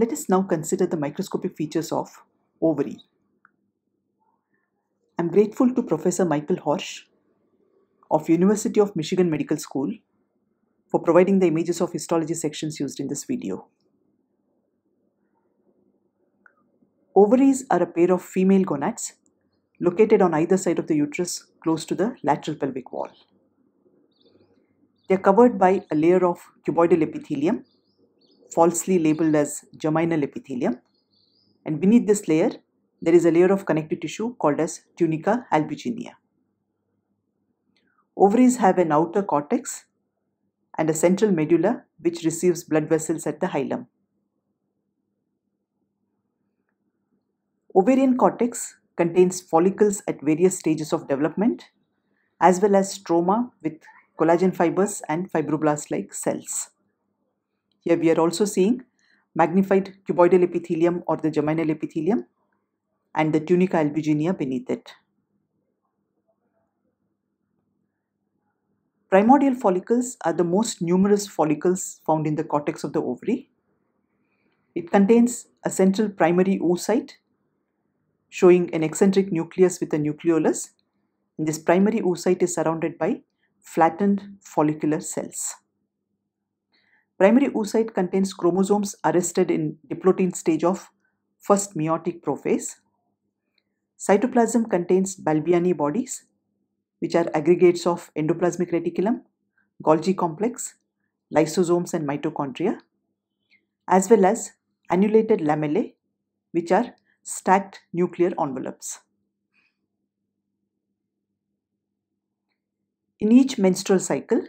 Let us now consider the microscopic features of ovary. I am grateful to Professor Michael Hortsch of University of Michigan Medical School for providing the images of histology sections used in this video. Ovaries are a pair of female gonads located on either side of the uterus close to the lateral pelvic wall. They are covered by a layer of cuboidal epithelium falsely labeled as germinal epithelium and beneath this layer there is a layer of connective tissue called as tunica albuginea. Ovaries have an outer cortex and a central medulla which receives blood vessels at the hilum. Ovarian cortex contains follicles at various stages of development as well as stroma with collagen fibers and fibroblast like cells. Here we are also seeing magnified cuboidal epithelium or the germinal epithelium and the tunica albuginea beneath it. Primordial follicles are the most numerous follicles found in the cortex of the ovary. It contains a central primary oocyte showing an eccentric nucleus with a nucleolus. And this primary oocyte is surrounded by flattened follicular cells. Primary oocyte contains chromosomes arrested in diplotene stage of first meiotic prophase. Cytoplasm contains Balbiani bodies, which are aggregates of endoplasmic reticulum, Golgi complex, lysosomes and mitochondria, as well as annulated lamellae, which are stacked nuclear envelopes. In each menstrual cycle,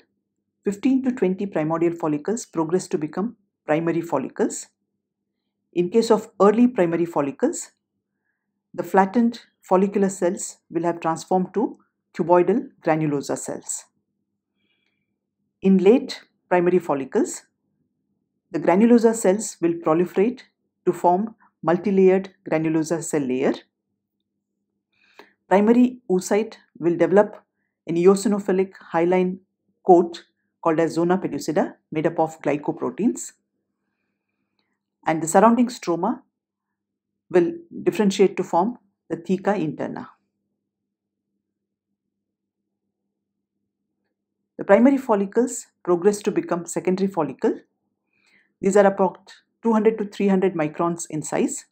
15 to 20 primordial follicles progress to become primary follicles. In case of early primary follicles, the flattened follicular cells will have transformed to cuboidal granulosa cells. In late primary follicles, the granulosa cells will proliferate to form multilayered granulosa cell layer. Primary oocyte will develop an eosinophilic hyaline coat called as zona pellucida made up of glycoproteins and the surrounding stroma will differentiate to form the theca interna. The primary follicles progress to become secondary follicle. These are about 200 to 300 microns in size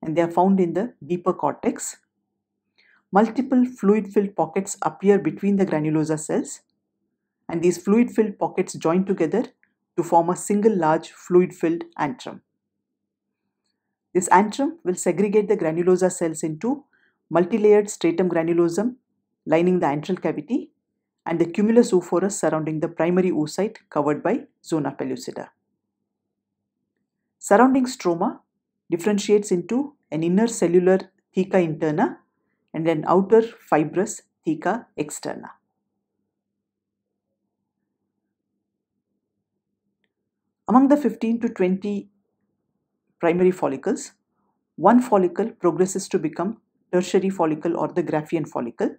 and they are found in the deeper cortex. Multiple fluid-filled pockets appear between the granulosa cells and these fluid-filled pockets join together to form a single large fluid-filled antrum. This antrum will segregate the granulosa cells into multilayered stratum granulosum lining the antral cavity and the cumulus oophorus surrounding the primary oocyte covered by zona pellucida. Surrounding stroma differentiates into an inner cellular theca interna and an outer fibrous theca externa. Among the 15 to 20 primary follicles, one follicle progresses to become tertiary follicle or the Graafian follicle.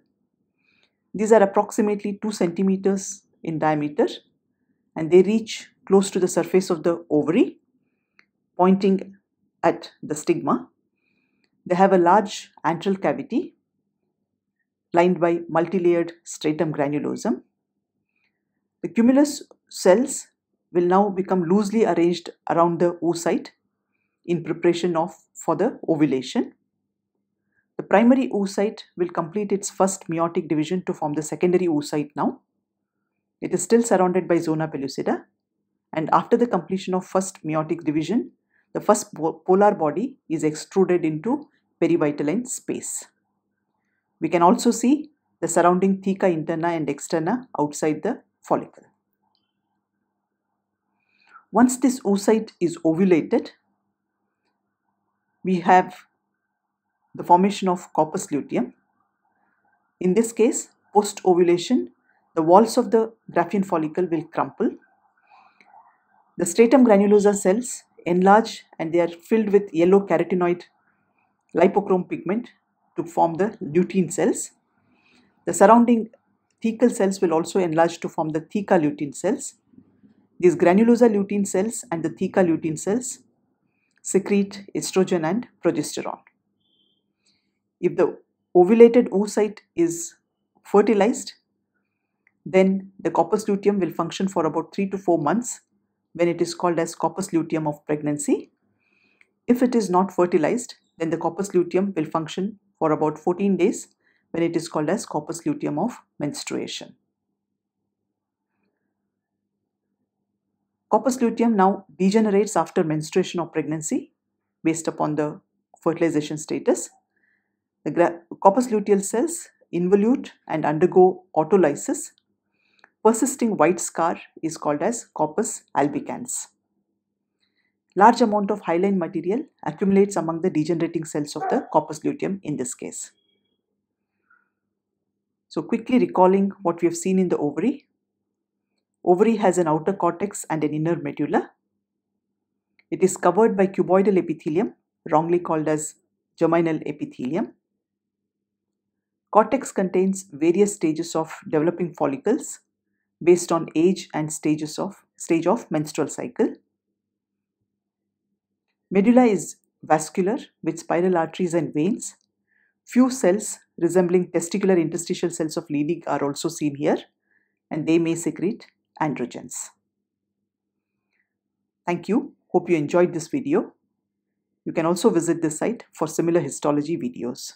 These are approximately 2 centimeters in diameter and they reach close to the surface of the ovary, pointing at the stigma. They have a large antral cavity lined by multilayered stratum granulosum. The cumulus cells will now become loosely arranged around the oocyte in preparation of for the ovulation. The primary oocyte will complete its first meiotic division to form the secondary oocyte now. It is still surrounded by zona pellucida and after the completion of first meiotic division, the first polar body is extruded into perivitelline space. We can also see the surrounding theca interna and externa outside the follicle. Once this oocyte is ovulated, we have the formation of corpus luteum. In this case, post ovulation, the walls of the Graafian follicle will crumple. The stratum granulosa cells enlarge and they are filled with yellow carotenoid lipochrome pigment to form the lutein cells. The surrounding thecal cells will also enlarge to form the theca lutein cells these granulosa lutein cells and the theca lutein cells secrete estrogen and progesterone. If the ovulated oocyte is fertilized, then the corpus luteum will function for about 3 to 4 months when it is called as corpus luteum of pregnancy. If it is not fertilized, then the corpus luteum will function for about 14 days when it is called as corpus luteum of menstruation. Corpus luteum now degenerates after menstruation or pregnancy based upon the fertilization status. The corpus luteal cells involute and undergo autolysis. Persisting white scar is called as corpus albicans. Large amount of hyaline material accumulates among the degenerating cells of the corpus luteum in this case. So quickly recalling what we have seen in the ovary. Ovary has an outer cortex and an inner medulla. It is covered by cuboidal epithelium, wrongly called as germinal epithelium. Cortex contains various stages of developing follicles based on age and stages of stage of menstrual cycle. Medulla is vascular with spiral arteries and veins. Few cells resembling testicular interstitial cells of Leydig are also seen here and they may secrete androgens. Thank you. Hope you enjoyed this video. You can also visit this site for similar histology videos.